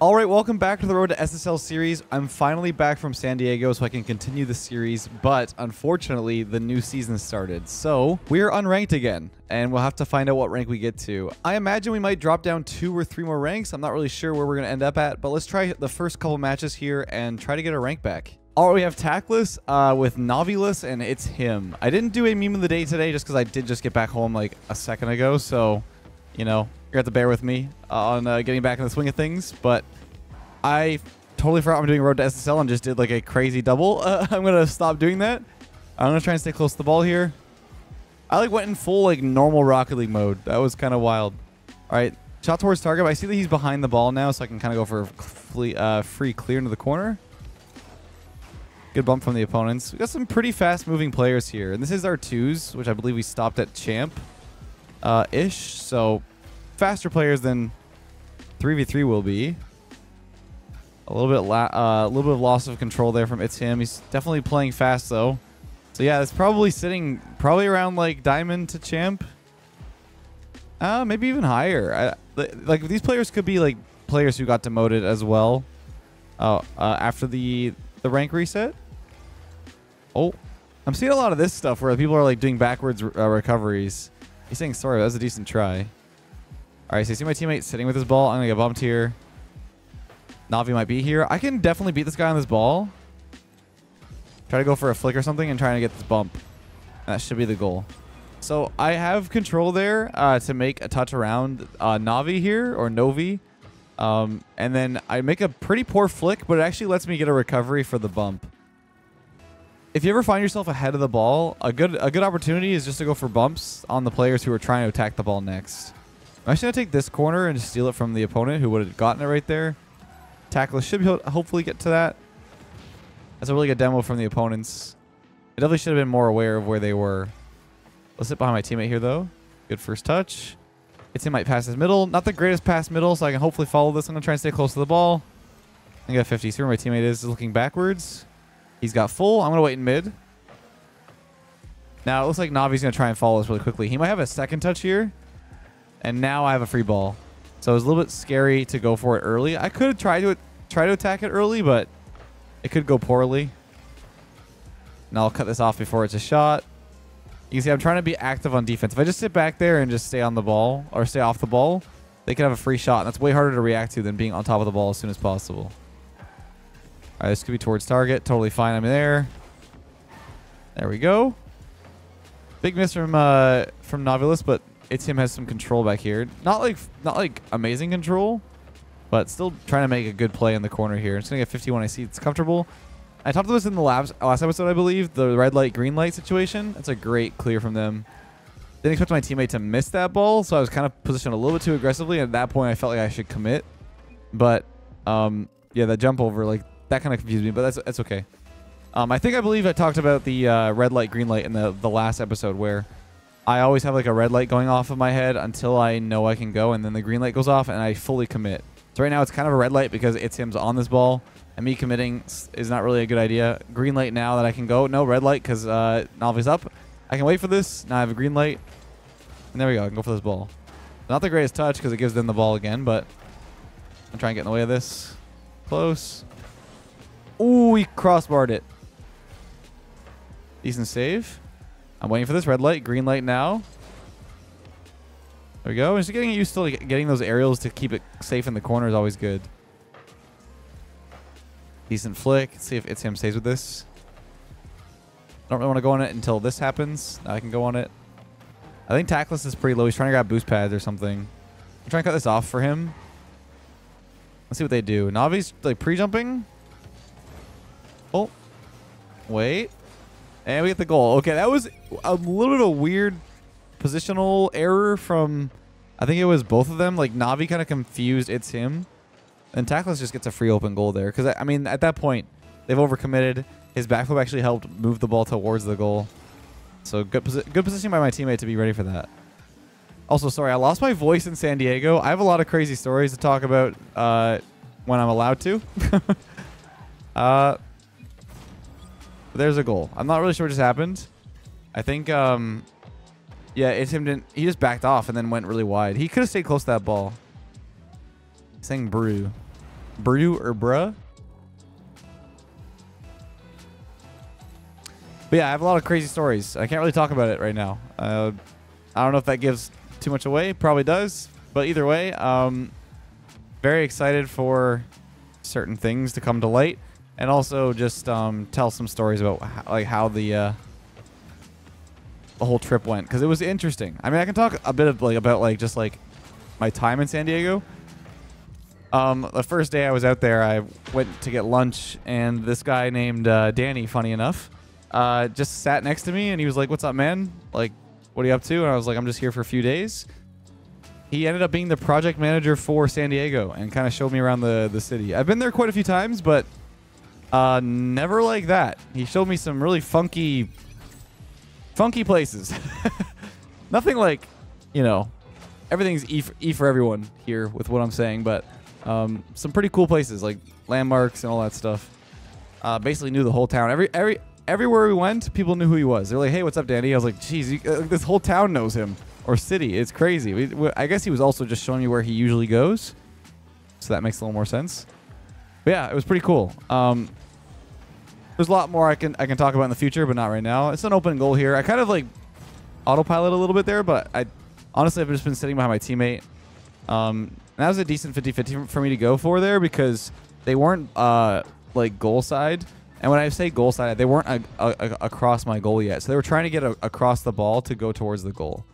All right, welcome back to the Road to SSL series. I'm finally back from San Diego so I can continue the series, but unfortunately, the new season started. So we're unranked again, and we'll have to find out what rank we get to. I imagine we might drop down two or three more ranks. I'm not really sure where we're going to end up at, but let's try the first couple matches here and try to get a rank back. All right, we have Tackless uh, with Novilus, and it's him. I didn't do a meme of the day today just because I did just get back home like a second ago, so, you know, to have to bear with me on uh, getting back in the swing of things, but I totally forgot I'm doing Road to SSL and just did like a crazy double. Uh, I'm going to stop doing that. I'm going to try and stay close to the ball here. I like went in full like normal Rocket League mode. That was kind of wild. All right, shot towards target. I see that he's behind the ball now, so I can kind of go for uh, free clear into the corner. Good bump from the opponents. We got some pretty fast moving players here. And this is our twos, which I believe we stopped at champ uh, ish. So faster players than 3v3 will be. A little bit, uh, a little bit of loss of control there from it's him. He's definitely playing fast though. So yeah, it's probably sitting probably around like diamond to champ. Uh, maybe even higher. I, like these players could be like players who got demoted as well. Uh, uh, after the the rank reset. Oh, I'm seeing a lot of this stuff where people are like doing backwards uh, recoveries. He's saying sorry. That was a decent try. All right, so you see my teammate sitting with his ball. I'm gonna get bumped here. Navi might be here. I can definitely beat this guy on this ball. Try to go for a flick or something and trying to get this bump. That should be the goal. So I have control there uh, to make a touch around uh, Navi here, or Novi. Um, and then I make a pretty poor flick, but it actually lets me get a recovery for the bump. If you ever find yourself ahead of the ball, a good a good opportunity is just to go for bumps on the players who are trying to attack the ball next. I'm actually going to take this corner and steal it from the opponent who would have gotten it right there. Tackle should be hopefully get to that. That's a really good demo from the opponents. I definitely should have been more aware of where they were. Let's sit behind my teammate here, though. Good first touch. It's in might pass his middle. Not the greatest pass middle, so I can hopefully follow this. I'm going to try and stay close to the ball. I got 50. See where my teammate is looking backwards. He's got full. I'm going to wait in mid. Now, it looks like Navi's going to try and follow this really quickly. He might have a second touch here. And now I have a free ball. So it was a little bit scary to go for it early. I could have tried to try to attack it early, but it could go poorly. And I'll cut this off before it's a shot. You see I'm trying to be active on defense. If I just sit back there and just stay on the ball or stay off the ball, they could have a free shot. And that's way harder to react to than being on top of the ball as soon as possible. All right, this could be towards target. Totally fine. I'm there. There we go. Big miss from uh, from Novilus, but it's him has some control back here. Not like not like amazing control, but still trying to make a good play in the corner here. I'm gonna get 51. I see it's comfortable. I talked about this in the last last episode, I believe, the red light green light situation. That's a great clear from them. Didn't expect my teammate to miss that ball, so I was kind of positioned a little bit too aggressively. At that point, I felt like I should commit, but um, yeah, that jump over like that kind of confused me, but that's that's okay. Um, I think I believe I talked about the uh, red light green light in the the last episode where I always have like a red light going off of my head until I know I can go, and then the green light goes off, and I fully commit. So right now it's kind of a red light because it's him's on this ball, and me committing is not really a good idea. Green light now that I can go. No red light because uh, Navi's up. I can wait for this. Now I have a green light. And there we go. I can go for this ball. Not the greatest touch because it gives them the ball again, but I'm trying to get in the way of this. Close. Ooh, he crossbarred it. Decent save. I'm waiting for this red light, green light now. There we go. Just getting used to like, getting those aerials to keep it safe in the corner is always good. Decent flick. Let's see if it's him stays with this. I don't really want to go on it until this happens. Now I can go on it. I think Tackless is pretty low. He's trying to grab boost pads or something. I'm trying to cut this off for him. Let's see what they do. Navi's like pre-jumping. Oh. Wait. And we get the goal. Okay, that was a little bit of a weird positional error from, I think it was both of them. Like, Navi kind of confused it's him. And Tackless just gets a free open goal there. Because, I mean, at that point, they've overcommitted. His backflip actually helped move the ball towards the goal. So good, posi good position by my teammate to be ready for that. Also, sorry, I lost my voice in San Diego. I have a lot of crazy stories to talk about uh, when I'm allowed to. uh, there's a goal. I'm not really sure what just happened. I think, um, yeah, it's him didn't. He just backed off and then went really wide. He could have stayed close to that ball. Saying brew. Brew or bruh. But yeah, I have a lot of crazy stories. I can't really talk about it right now. Uh, I don't know if that gives too much away. Probably does. But either way, um, very excited for certain things to come to light, and also just um, tell some stories about how, like how the uh, the whole trip went because it was interesting. I mean, I can talk a bit of like about like just like my time in San Diego. Um, the first day I was out there, I went to get lunch, and this guy named uh, Danny, funny enough, uh, just sat next to me, and he was like, "What's up, man? Like, what are you up to?" And I was like, "I'm just here for a few days." He ended up being the project manager for San Diego and kind of showed me around the the city. I've been there quite a few times, but uh, never like that. He showed me some really funky, funky places. Nothing like, you know, everything's E for, e for everyone here with what I'm saying, but um, some pretty cool places like landmarks and all that stuff. Uh, basically knew the whole town. Every every everywhere we went, people knew who he was. They're like, "Hey, what's up, Danny?" I was like, "Geez, uh, this whole town knows him or city. It's crazy." We, we, I guess he was also just showing me where he usually goes, so that makes a little more sense. But yeah, it was pretty cool. Um, there's a lot more I can I can talk about in the future, but not right now. It's an open goal here. I kind of like autopilot a little bit there, but I honestly I've just been sitting behind my teammate. Um, and that was a decent 50-50 for me to go for there because they weren't uh, like goal side. And when I say goal side, they weren't a, a, a, across my goal yet. So they were trying to get across the ball to go towards the goal.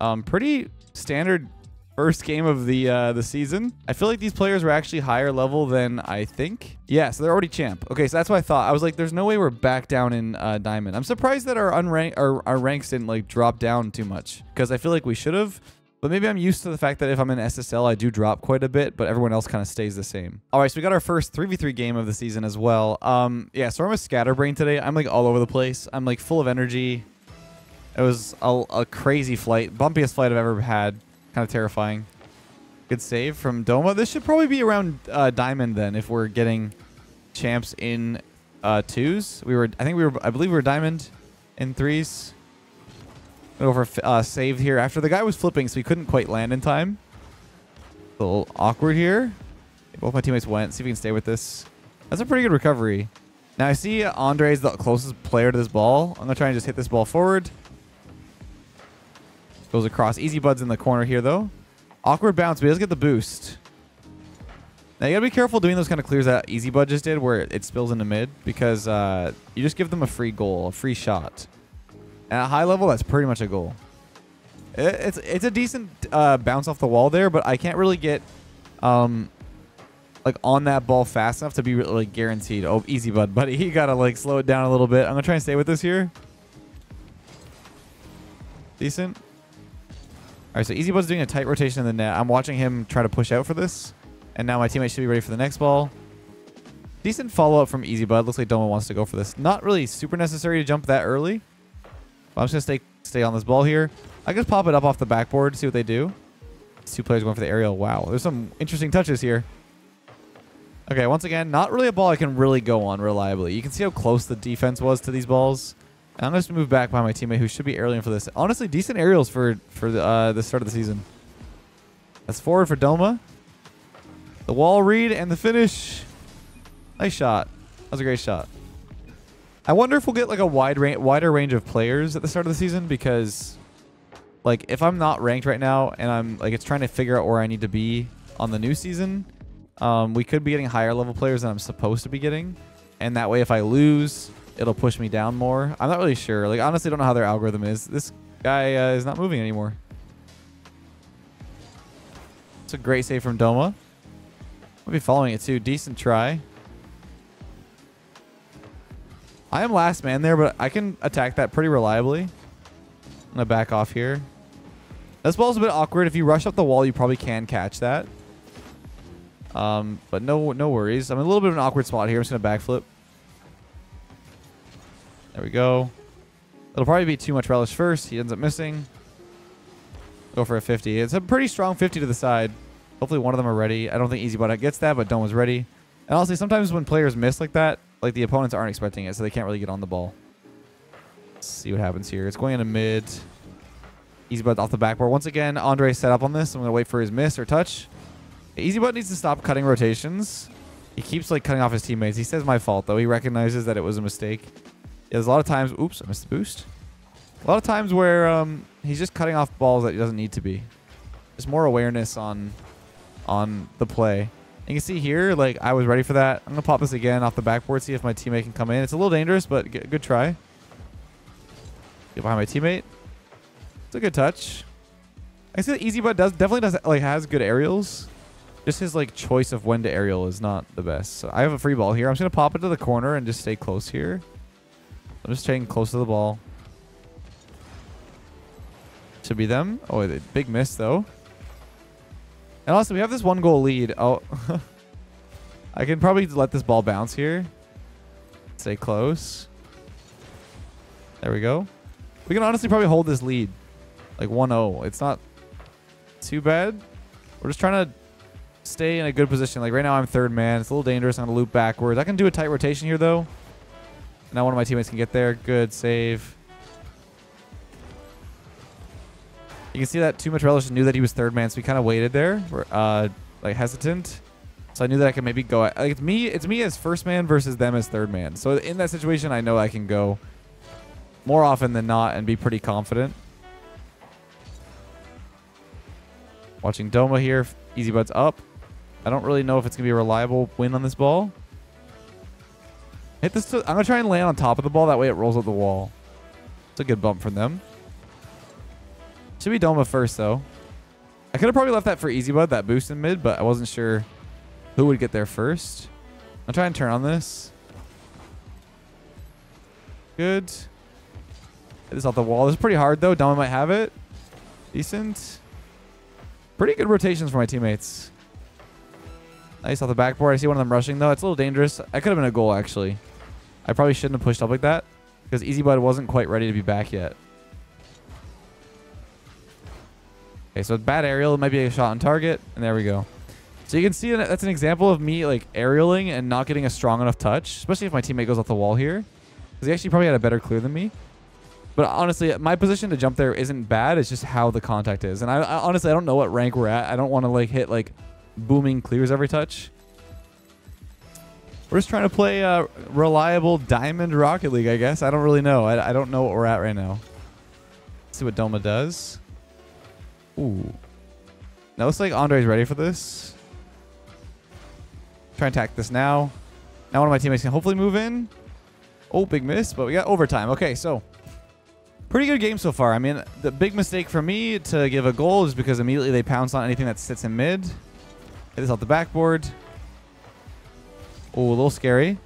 Um, pretty standard first game of the uh, the season. I feel like these players were actually higher level than I think. Yeah, so they're already champ. Okay, so that's what I thought. I was like, there's no way we're back down in uh, diamond. I'm surprised that our unrank our, our ranks didn't like drop down too much because I feel like we should have. But maybe I'm used to the fact that if I'm in SSL, I do drop quite a bit, but everyone else kind of stays the same. All right, so we got our first 3v3 game of the season as well. Um, yeah, so I'm a scatterbrain today. I'm like all over the place. I'm like full of energy. It was a, a crazy flight, bumpiest flight I've ever had. Kind of terrifying. Good save from Doma. This should probably be around uh, Diamond then if we're getting champs in uh, twos. We were, I think we were, I believe we were Diamond in threes. Over uh, saved here after the guy was flipping, so he couldn't quite land in time. A little awkward here. Both my teammates went. See if we can stay with this. That's a pretty good recovery. Now I see Andre is the closest player to this ball. I'm gonna try and just hit this ball forward. Goes across. Easy Bud's in the corner here though. Awkward bounce, but he does get the boost. Now you gotta be careful doing those kind of clears that Easy Bud just did where it spills into mid because uh, you just give them a free goal, a free shot. At a high level, that's pretty much a goal. It's it's a decent uh, bounce off the wall there, but I can't really get um, like on that ball fast enough to be really like, guaranteed. Oh, easy bud, buddy. He gotta like slow it down a little bit. I'm gonna try and stay with this here. Decent. All right, so Easy Bud's doing a tight rotation in the net. I'm watching him try to push out for this, and now my teammate should be ready for the next ball. Decent follow up from Easy Bud. Looks like Doma wants to go for this. Not really super necessary to jump that early. I'm just going to stay stay on this ball here. I just pop it up off the backboard, see what they do. two players going for the aerial. Wow, there's some interesting touches here. Okay, once again, not really a ball I can really go on reliably. You can see how close the defense was to these balls. I'm to move back by my teammate who should be aerialing for this. Honestly, decent aerials for, for the, uh, the start of the season. That's forward for Doma. The wall read and the finish. Nice shot. That was a great shot. I wonder if we'll get like a wide wider range of players at the start of the season because, like, if I'm not ranked right now and I'm like it's trying to figure out where I need to be on the new season, um, we could be getting higher level players than I'm supposed to be getting, and that way if I lose, it'll push me down more. I'm not really sure. Like, honestly, don't know how their algorithm is. This guy uh, is not moving anymore. It's a great save from Doma. I'll be following it too. Decent try. I am last man there, but I can attack that pretty reliably. I'm going to back off here. This ball's a bit awkward. If you rush up the wall, you probably can catch that. Um, but no no worries. I'm in a little bit of an awkward spot here. I'm just going to backflip. There we go. It'll probably be too much relish first. He ends up missing. Go for a 50. It's a pretty strong 50 to the side. Hopefully one of them are ready. I don't think Easy Bud gets that, but Dome was ready. And honestly, sometimes when players miss like that, like the opponents aren't expecting it, so they can't really get on the ball. Let's see what happens here. It's going into mid. Easy Bud off the backboard. Once again, Andre set up on this. I'm going to wait for his miss or touch. Easy Bud needs to stop cutting rotations. He keeps like cutting off his teammates. He says my fault though. He recognizes that it was a mistake. There's a lot of times. Oops, I missed the boost. A lot of times where um, he's just cutting off balls that he doesn't need to be. There's more awareness on on the play. You can see here, like I was ready for that. I'm gonna pop this again off the backboard, see if my teammate can come in. It's a little dangerous, but good try. Get behind my teammate. It's a good touch. I see that Easy Bud does definitely does like has good aerials. Just his like choice of when to aerial is not the best. So I have a free ball here. I'm just gonna pop it to the corner and just stay close here. I'm just staying close to the ball. Should be them. Oh, big miss though. And also, we have this one goal lead. Oh, I can probably let this ball bounce here. Stay close. There we go. We can honestly probably hold this lead. Like 1-0. It's not too bad. We're just trying to stay in a good position. Like right now I'm third man. It's a little dangerous. I'm going to loop backwards. I can do a tight rotation here though. Now one of my teammates can get there. Good save. You can see that Too Much Relish knew that he was third man, so we kind of waited there, We're uh, like hesitant. So I knew that I could maybe go. Like it's me, it's me as first man versus them as third man. So in that situation, I know I can go more often than not and be pretty confident. Watching Doma here, Easy Bud's up. I don't really know if it's gonna be a reliable win on this ball. Hit this. To, I'm gonna try and land on top of the ball. That way it rolls up the wall. It's a good bump from them. Should be Doma first, though. I could have probably left that for Easy Bud, that boost in mid, but I wasn't sure who would get there first. I'll try and turn on this. Good. Hit this off the wall. This is pretty hard, though. Doma might have it. Decent. Pretty good rotations for my teammates. Nice off the backboard. I see one of them rushing, though. It's a little dangerous. I could have been a goal, actually. I probably shouldn't have pushed up like that because Easy Bud wasn't quite ready to be back yet. Okay, so bad aerial might be a shot on target, and there we go. So you can see that that's an example of me like aerialing and not getting a strong enough touch, especially if my teammate goes off the wall here. Because he actually probably had a better clear than me. But honestly, my position to jump there isn't bad. It's just how the contact is. And I, I honestly, I don't know what rank we're at. I don't want to like hit like booming clears every touch. We're just trying to play uh, reliable Diamond Rocket League, I guess. I don't really know. I, I don't know what we're at right now. Let's see what Doma does. Ooh. Now looks like Andre's ready for this. Try and attack this now. Now one of my teammates can hopefully move in. Oh, big miss, but we got overtime. Okay, so pretty good game so far. I mean, the big mistake for me to give a goal is because immediately they pounce on anything that sits in mid. Hit this off the backboard. Oh, a little scary.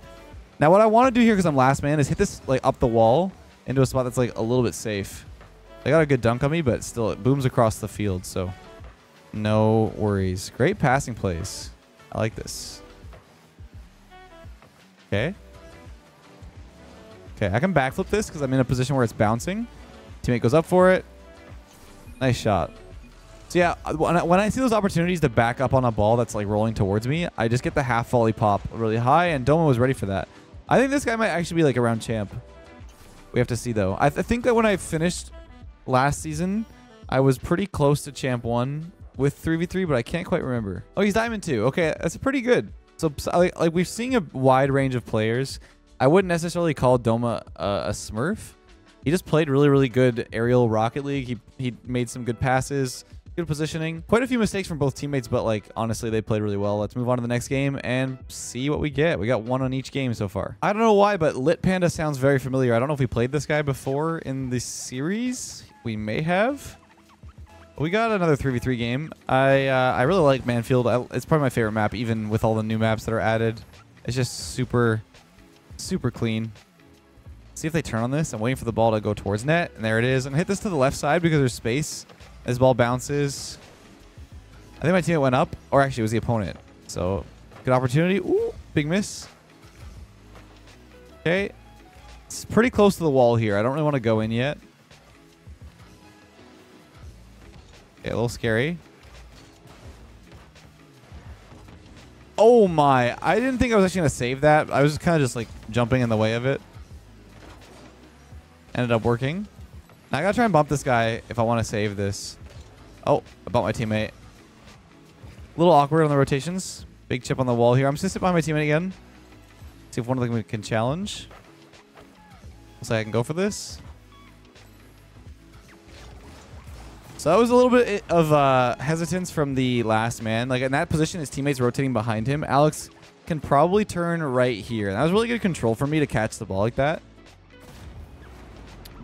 Now what I want to do here, because I'm last man, is hit this like up the wall into a spot that's like a little bit safe. They got a good dunk on me, but still it booms across the field, so no worries. Great passing plays. I like this. Okay. Okay, I can backflip this because I'm in a position where it's bouncing. Teammate goes up for it. Nice shot. So yeah, when I, when I see those opportunities to back up on a ball that's like rolling towards me, I just get the half volley pop really high, and Doma was ready for that. I think this guy might actually be like around champ. We have to see though. I, th I think that when I finished last season, I was pretty close to champ one with 3v3, but I can't quite remember. Oh, he's diamond two. Okay, that's pretty good. So like, like we've seen a wide range of players. I wouldn't necessarily call Doma uh, a smurf. He just played really, really good aerial Rocket League. He, he made some good passes, good positioning. Quite a few mistakes from both teammates, but like honestly, they played really well. Let's move on to the next game and see what we get. We got one on each game so far. I don't know why, but Lit Panda sounds very familiar. I don't know if we played this guy before in the series. We may have. We got another 3v3 game. I uh, I really like Mannfield. I, it's probably my favorite map, even with all the new maps that are added. It's just super, super clean. See if they turn on this. I'm waiting for the ball to go towards net, and there it is. And hit this to the left side because there's space. As ball bounces. I think my teammate went up, or actually it was the opponent. So, good opportunity. Ooh, big miss. Okay. It's pretty close to the wall here. I don't really want to go in yet. Okay, a little scary. Oh my. I didn't think I was actually going to save that. I was kind of just like jumping in the way of it. Ended up working. Now I got to try and bump this guy if I want to save this. Oh, I bumped my teammate. A little awkward on the rotations. Big chip on the wall here. I'm just to sit behind my teammate again. See if one of them can challenge. Looks like I can go for this. So that was a little bit of uh, hesitance from the last man. Like in that position, his teammates rotating behind him. Alex can probably turn right here. That was really good control for me to catch the ball like that.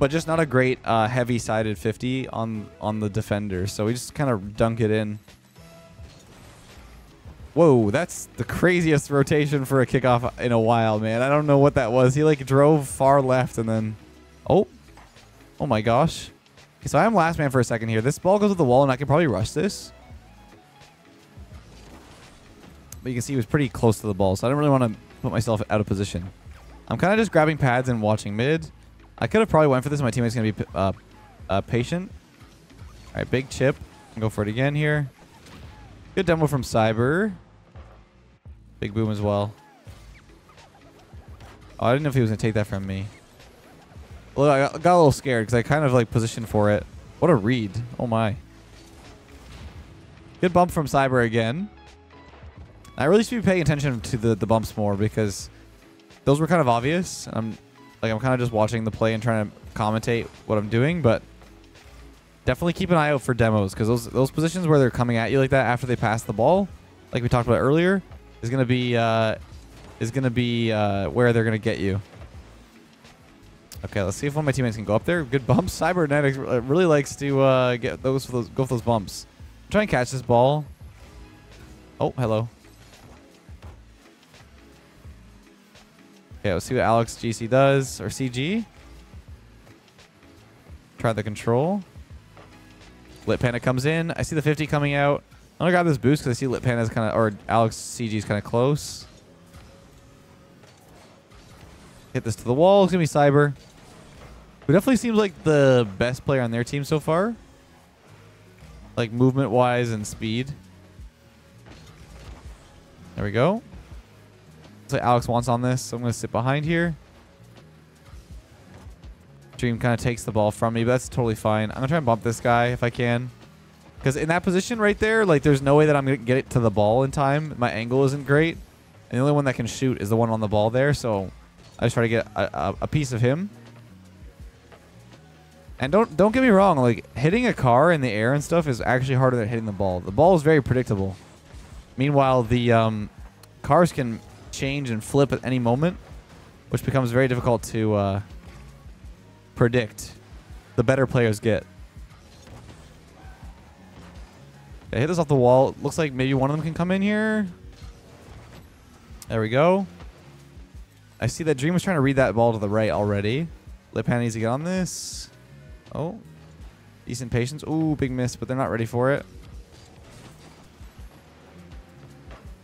But just not a great uh, heavy-sided 50 on, on the defender. So we just kind of dunk it in. Whoa, that's the craziest rotation for a kickoff in a while, man. I don't know what that was. He like drove far left and then... Oh. Oh my gosh. Okay, so I am last man for a second here. This ball goes to the wall and I can probably rush this. But you can see he was pretty close to the ball, so I don't really want to put myself out of position. I'm kind of just grabbing pads and watching mid. I could have probably went for this. My teammate's going to be uh, uh, patient. All right, big chip. Go for it again here. Good demo from Cyber. Big boom as well. Oh, I didn't know if he was going to take that from me. Look, I got, a little scared because I kind of like positioned for it. What a read. Oh my. Good bump from Cyber again. I really should be paying attention to the, the bumps more because those were kind of obvious. I'm like I'm kind of just watching the play and trying to commentate what I'm doing, but definitely keep an eye out for demos because those those positions where they're coming at you like that after they pass the ball, like we talked about earlier, is gonna be uh, is gonna be uh, where they're gonna get you. Okay, let's see if one of my teammates can go up there. Good bumps. Cybernetics really likes to uh, get those, those go for those bumps. Try and catch this ball. Oh, hello. Okay, let's see what Alex GC does or CG. Try the control. Lit Panda comes in. I see the 50 coming out. I'm gonna grab this boost because I see Lit Panda's kind of or Alex CG is kind of close. Hit this to the wall. It's gonna be Cyber. Who definitely seems like the best player on their team so far. Like movement wise and speed. There we go. Alex wants on this, so I'm going to sit behind here. Dream kind of takes the ball from me, but that's totally fine. I'm going to try and bump this guy if I can. Because in that position right there, like there's no way that I'm going to get it to the ball in time. My angle isn't great. And the only one that can shoot is the one on the ball there, so I just try to get a, a, a piece of him. And don't don't get me wrong, like hitting a car in the air and stuff is actually harder than hitting the ball. The ball is very predictable. Meanwhile, the um, cars can change and flip at any moment, which becomes very difficult to uh, predict. The better players get. Okay, hit this off the wall. Looks like maybe one of them can come in here. There we go. I see that Dream was trying to read that ball to the right already. Lip needs to get on this. Oh. Decent patience. Ooh, big miss, but they're not ready for it.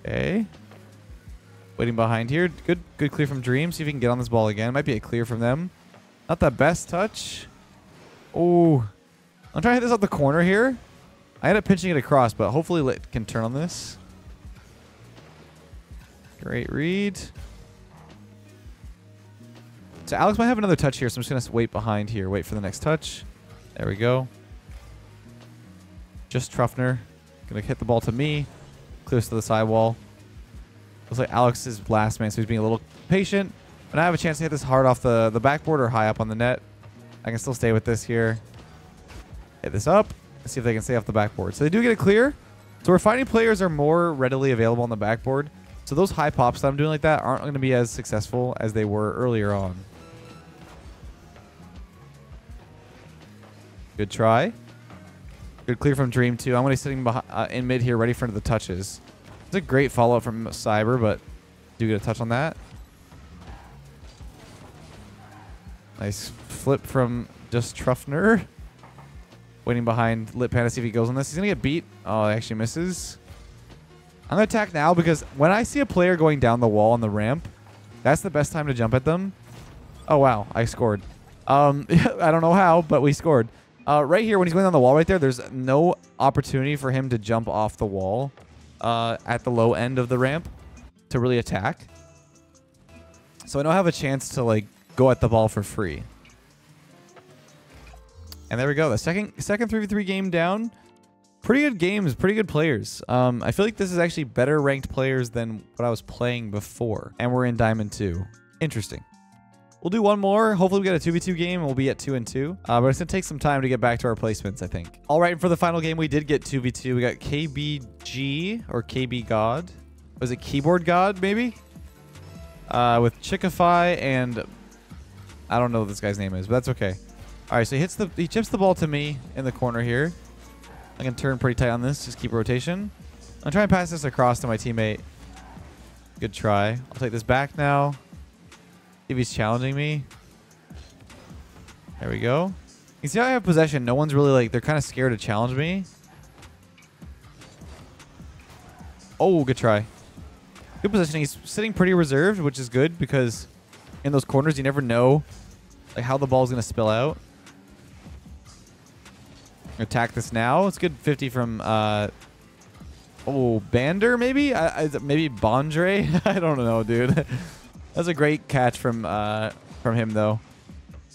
Okay. Waiting behind here. Good good clear from Dream. See if he can get on this ball again. Might be a clear from them. Not the best touch. Oh. I'm trying to hit this out the corner here. I end up pinching it across, but hopefully Lit can turn on this. Great read. So Alex might have another touch here, so I'm just going to wait behind here. Wait for the next touch. There we go. Just Truffner. Going to hit the ball to me. Clears to the sidewall. Looks like Alex is last man, so he's being a little patient. But I have a chance to hit this hard off the, the backboard or high up on the net. I can still stay with this here. Hit this up. See if they can stay off the backboard. So they do get it clear. So we're finding players are more readily available on the backboard. So those high pops that I'm doing like that aren't going to be as successful as they were earlier on. Good try. Good clear from Dream too. I'm going to be sitting behind, uh, in mid here ready for the touches. It's a great follow-up from Cyber, but do get a touch on that. Nice flip from just Truffner. Waiting behind Lit Panda, see if he goes on this. He's going to get beat. Oh, he actually misses. I'm going to attack now because when I see a player going down the wall on the ramp, that's the best time to jump at them. Oh, wow. I scored. Um, I don't know how, but we scored. Uh, right here, when he's going down the wall right there, there's no opportunity for him to jump off the wall uh, at the low end of the ramp to really attack. So I don't have a chance to like go at the ball for free. And there we go. The second second 3v3 game down. pretty good games, pretty good players. Um, I feel like this is actually better ranked players than what I was playing before. And we're in Diamond 2. Interesting. We'll do one more. Hopefully we get a 2v2 game and we'll be at 2 and 2. Uh, but it's going to take some time to get back to our placements, I think. All right, and for the final game, we did get 2v2. We got KBG or KB God. Was it Keyboard God, maybe? Uh, with Chickify and... I don't know what this guy's name is, but that's okay. All right, so he hits the he chips the ball to me in the corner here. I can turn pretty tight on this. Just keep rotation. I'm trying to pass this across to my teammate. Good try. I'll take this back now. If he's challenging me. There we go. You see how I have possession? No one's really like, they're kind of scared to challenge me. Oh, good try. Good positioning. He's sitting pretty reserved, which is good because in those corners, you never know like how the ball's going to spill out. Attack this now. It's good 50 from, uh, oh, Bander maybe? I, I, maybe Bondre? I don't know, dude. That's a great catch from, uh, from him, though.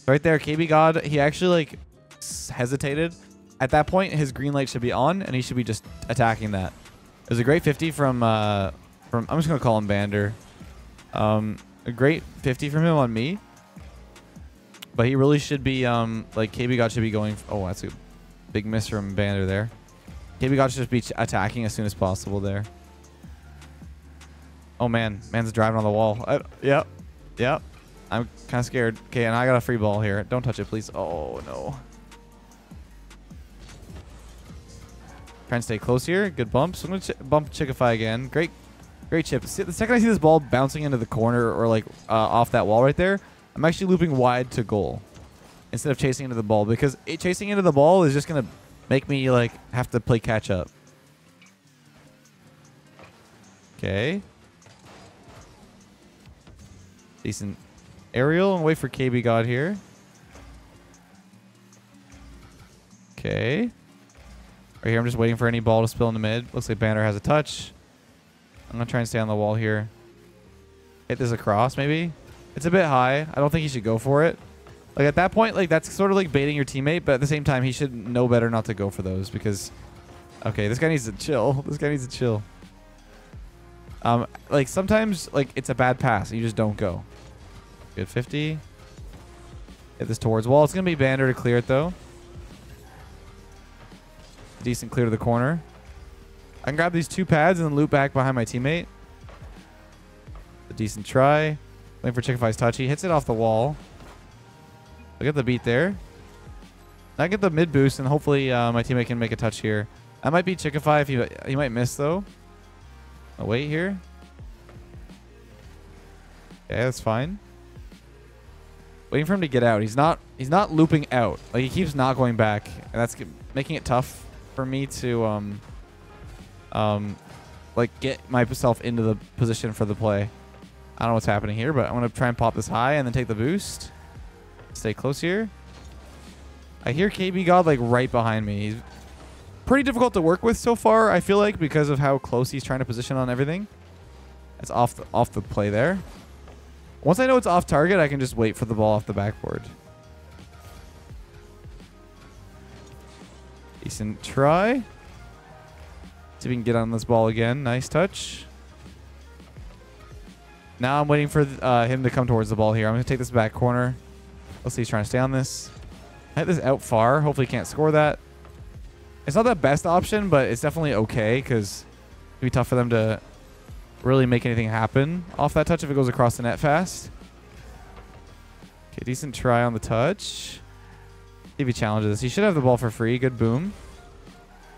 Right there, KB God, he actually, like, hesitated. At that point, his green light should be on, and he should be just attacking that. It was a great 50 from, uh, from I'm just going to call him Bander. Um, a great 50 from him on me. But he really should be, um, like, KB God should be going, oh, that's a Big miss from Bander there. KB to just be attacking as soon as possible there. Oh, man. Man's driving on the wall. I, yep. Yep. I'm kind of scared. Okay, and I got a free ball here. Don't touch it, please. Oh, no. Trying to stay close here. Good bump. So I'm going to ch bump Chickify again. Great great chip. See, the second I see this ball bouncing into the corner or like uh, off that wall right there, I'm actually looping wide to goal instead of chasing into the ball because it, chasing into the ball is just going to make me like have to play catch up. Okay. Decent aerial and wait for KB God here. Okay. Right here, I'm just waiting for any ball to spill in the mid. Looks like Banner has a touch. I'm going to try and stay on the wall here. Hit this across, maybe. It's a bit high. I don't think he should go for it. Like at that point, like that's sort of like baiting your teammate, but at the same time, he should know better not to go for those because, okay, this guy needs to chill. This guy needs to chill. Um, like sometimes like it's a bad pass. You just don't go. Good 50. Hit this towards wall. It's gonna be Bander to clear it though. Decent clear to the corner. I can grab these two pads and loop back behind my teammate. A decent try. Waiting for Chickify's touch. He hits it off the wall. I get the beat there. I get the mid boost, and hopefully uh, my teammate can make a touch here. I might be Chickify if he, he might miss, though. I'll wait here. Yeah, that's fine. Waiting for him to get out. He's not he's not looping out. Like he keeps not going back, and that's making it tough for me to um um like get myself into the position for the play. I don't know what's happening here, but I'm gonna try and pop this high and then take the boost. Stay close here. I hear KB God like right behind me. He's pretty difficult to work with so far, I feel like, because of how close he's trying to position on everything. It's off the, off the play there. Once I know it's off target, I can just wait for the ball off the backboard. Decent try. See if we can get on this ball again. Nice touch. Now I'm waiting for uh, him to come towards the ball here. I'm going to take this back corner. Let's see, he's trying to stay on this. Hit this out far. Hopefully he can't score that. It's not the best option, but it's definitely okay because it'd be tough for them to really make anything happen off that touch if it goes across the net fast. Okay, decent try on the touch. If he challenges this. He should have the ball for free. Good boom.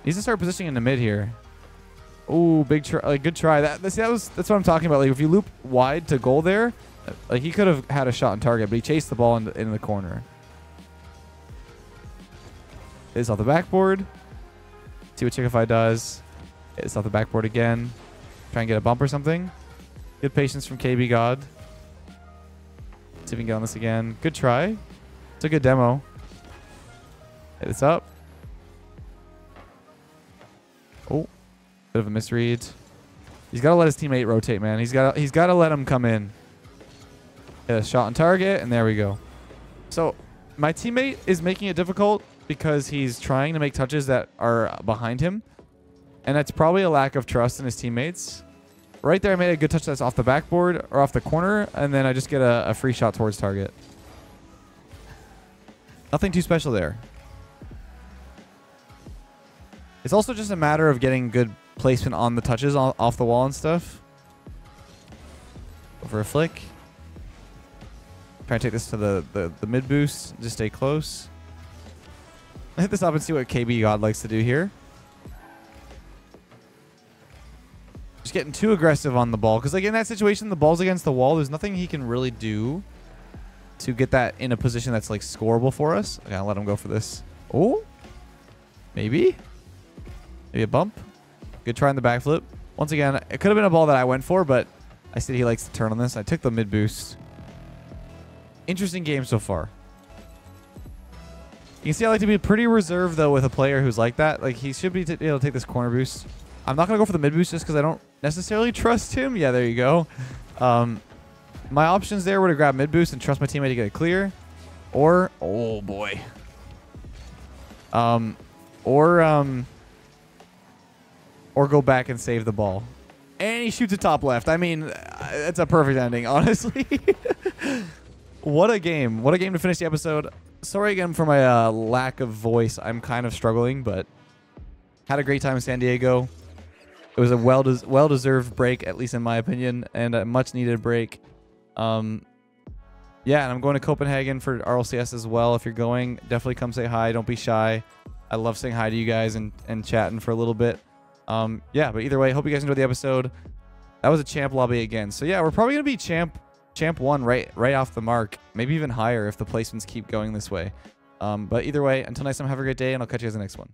Needs to start positioning in the mid here. Oh, big try. Like, good try. That, see, that was that's what I'm talking about. Like if you loop wide to goal there, like he could have had a shot on target, but he chased the ball in the, in the corner. It's off the backboard. See what Chickify does. It's off the backboard again. Try and get a bump or something. Good patience from KB God. See if we can get on this again. Good try. It's a good demo. Hit this up. Oh, bit of a misread. He's got to let his teammate rotate, man. He's got he's got to let him come in. Hit a shot on target, and there we go. So my teammate is making it difficult because he's trying to make touches that are behind him. And that's probably a lack of trust in his teammates. Right there, I made a good touch that's off the backboard or off the corner, and then I just get a, a free shot towards target. Nothing too special there. It's also just a matter of getting good placement on the touches off the wall and stuff. Over a flick. Try to take this to the, the, the mid boost. Just stay close. Hit this up and see what KB God likes to do here. Just getting too aggressive on the ball. Because like in that situation, the ball's against the wall. There's nothing he can really do to get that in a position that's like scoreable for us. I gotta let him go for this. Oh, maybe. Maybe a bump. Good try on the backflip. Once again, it could have been a ball that I went for, but I said he likes to turn on this. I took the mid boost. Interesting game so far. You can see I like to be pretty reserved, though, with a player who's like that. Like, he should be able to take this corner boost. I'm not going to go for the mid boost just because I don't necessarily trust him. Yeah, there you go. Um, my options there were to grab mid boost and trust my teammate to get it clear. Or, oh boy. Um, or, um, or go back and save the ball. And he shoots a top left. I mean, it's a perfect ending, honestly. what a game. What a game to finish the episode. Sorry again for my uh, lack of voice. I'm kind of struggling, but had a great time in San Diego. It was a well des well deserved break, at least in my opinion, and a much needed break. Um, yeah, and I'm going to Copenhagen for RLCS as well. If you're going, definitely come say hi. Don't be shy. I love saying hi to you guys and, and chatting for a little bit. Um, yeah, but either way, hope you guys enjoyed the episode. That was a champ lobby again. So yeah, we're probably gonna be champ champ one right right off the mark, maybe even higher if the placements keep going this way. Um, but either way, until next time, have a great day, and I'll catch you guys in the next one.